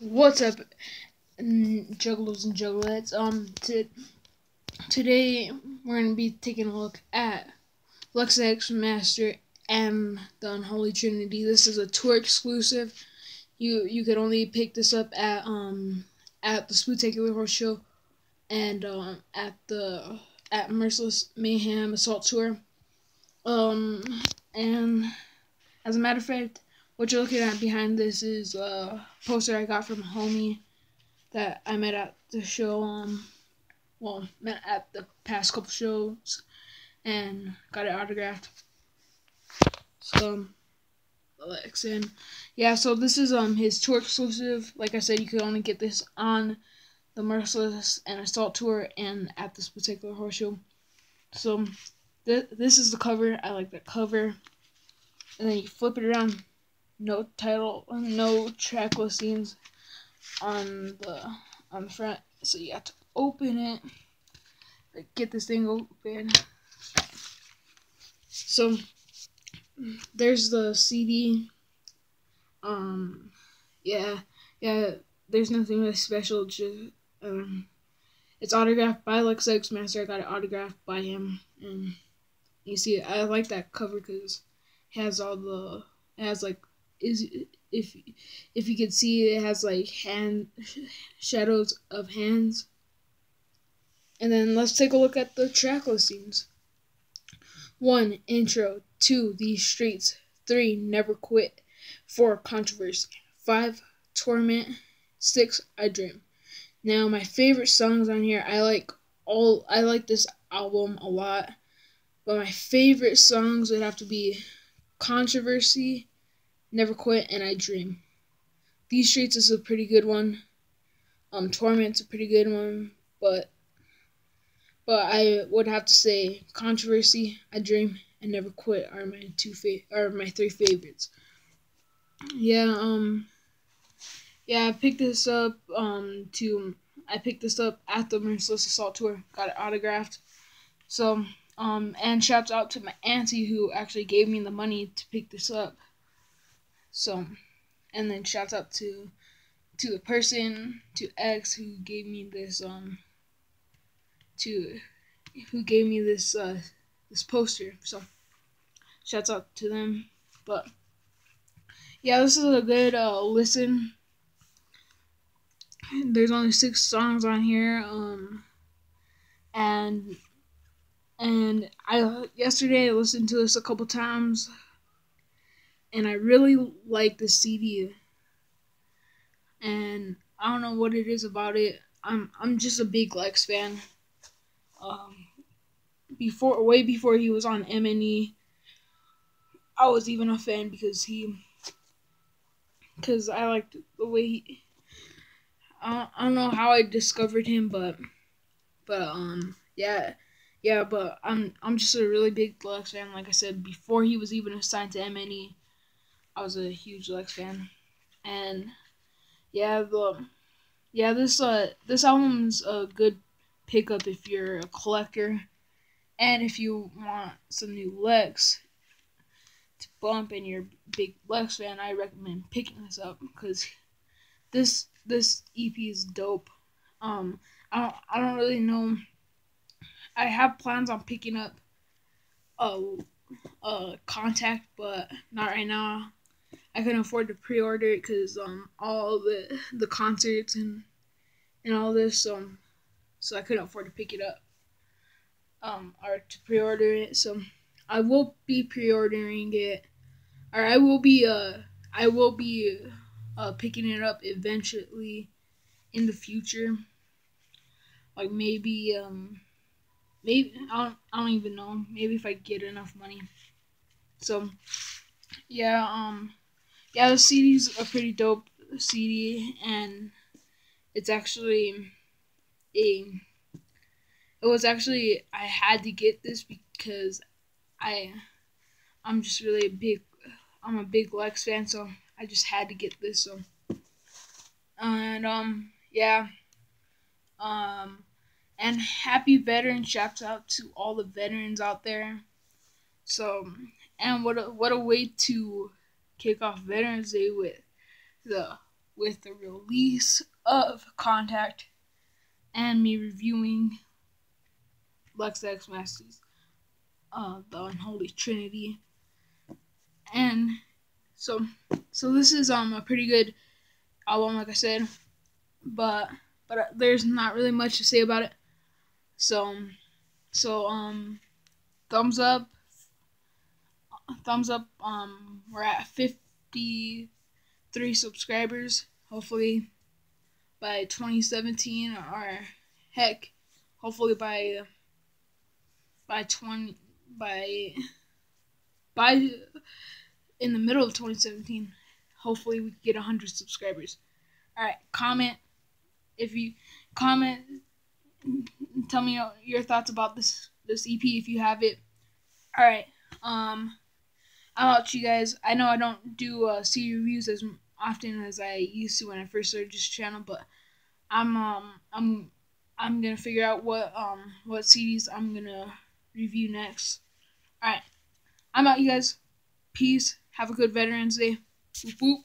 What's up, juggalos and juggalettes? Um, to, today we're gonna be taking a look at Lex Hex Master and the Unholy Trinity. This is a tour exclusive. You you could only pick this up at um at the Spooktacular Horse Show and um at the at Merciless Mayhem Assault Tour. Um and as a matter of fact what you're looking at behind this is a poster I got from a homie that I met at the show. Um, well, met at the past couple shows and got it autographed. So, um, Alex and yeah, so this is um his tour exclusive. Like I said, you could only get this on the Merciless and Assault tour and at this particular horse show. So, th- this is the cover. I like that cover. And then you flip it around no title, no track listings on the on the front. So you have to open it, like get this thing open. So there's the CD. Um, yeah, yeah. There's nothing really special. Just um, it's autographed by Lex Hex Master. I got it autographed by him, and you see, I like that cover because has all the has like is if if you can see it has like hand shadows of hands. And then let's take a look at the track listings. One intro, two these streets, three never quit, four controversy, five torment, six I dream. Now my favorite songs on here, I like all I like this album a lot, but my favorite songs would have to be controversy Never Quit, and I Dream. These Streets is a pretty good one. Um, Torment's a pretty good one, but but I would have to say Controversy, I Dream, and Never Quit are my two fa- are my three favorites. Yeah, um, yeah, I picked this up um to I picked this up at the Merciless Assault tour, got it autographed. So um, and shouts out to my auntie who actually gave me the money to pick this up. So, and then shouts out to to the person to X who gave me this um to who gave me this uh this poster. So, shouts out to them. But yeah, this is a good uh listen. There's only six songs on here. Um, and and I yesterday I listened to this a couple times and I really like the CD. And I don't know what it is about it. I'm I'm just a big Lex fan. Um, before way before he was on MNE, I was even a fan because he because I liked the way he. I, I don't know how I discovered him, but but um yeah yeah but I'm I'm just a really big Lex fan. Like I said before, he was even assigned to MNE. I was a huge Lex fan, and yeah, the yeah this uh this album's a good pickup if you're a collector, and if you want some new Lex to bump and you're a big Lex fan, I recommend picking this up because this this EP is dope. Um, I don't I don't really know. I have plans on picking up a, a contact, but not right now. I couldn't afford to pre-order it because um all the the concerts and and all this um so I couldn't afford to pick it up um or to pre-order it. So I will be pre-ordering it or I will be uh I will be uh picking it up eventually in the future. Like maybe um maybe I don't, I don't even know. Maybe if I get enough money. So yeah um yeah, the CD's a pretty dope CD, and it's actually a. It was actually I had to get this because I, I'm just really a big, I'm a big Lex fan, so I just had to get this. So, and um, yeah, um, and happy veteran shouts out to all the veterans out there. So, and what a what a way to kick off Veterans Day with the with the release of Contact and me reviewing Lex Hex Masters, uh, the Unholy Trinity, and so so this is um a pretty good album, like I said, but but there's not really much to say about it. So so um thumbs up thumbs up. Um we're at 53 subscribers hopefully by 2017 or heck hopefully by by 20 by by in the middle of 2017 hopefully we get 100 subscribers. All right comment if you comment tell me your thoughts about this this ep if you have it. All right um i'll let you guys. I know i don't do uh cd reviews as often as i used to when i first started this channel but i'm um i'm i'm gonna figure out what um what cds i'm gonna review next. All right i'm out you guys. Peace. Have a good veterans day. Boop, boop.